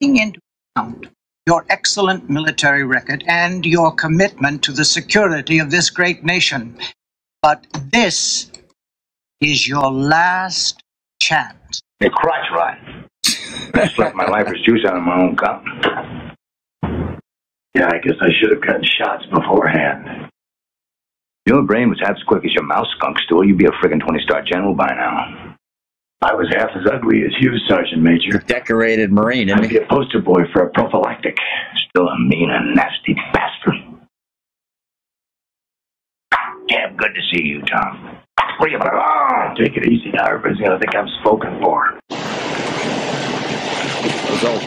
taking into account your excellent military record and your commitment to the security of this great nation. But this is your last chance. Hey, crotch rot. I slept my lifer's juice out of my own cup. Yeah, I guess I should have gotten shots beforehand. Your brain was half as quick as your mouse skunk stool. You'd be a friggin' 20 star general by now. I was half as ugly as you, Sergeant Major. Decorated Marine, isn't I'd be a poster boy for a prophylactic. Still a mean and nasty bastard. Damn good to see you, Tom. You Take it easy now. Everybody's gonna think I'm spoken for. Those old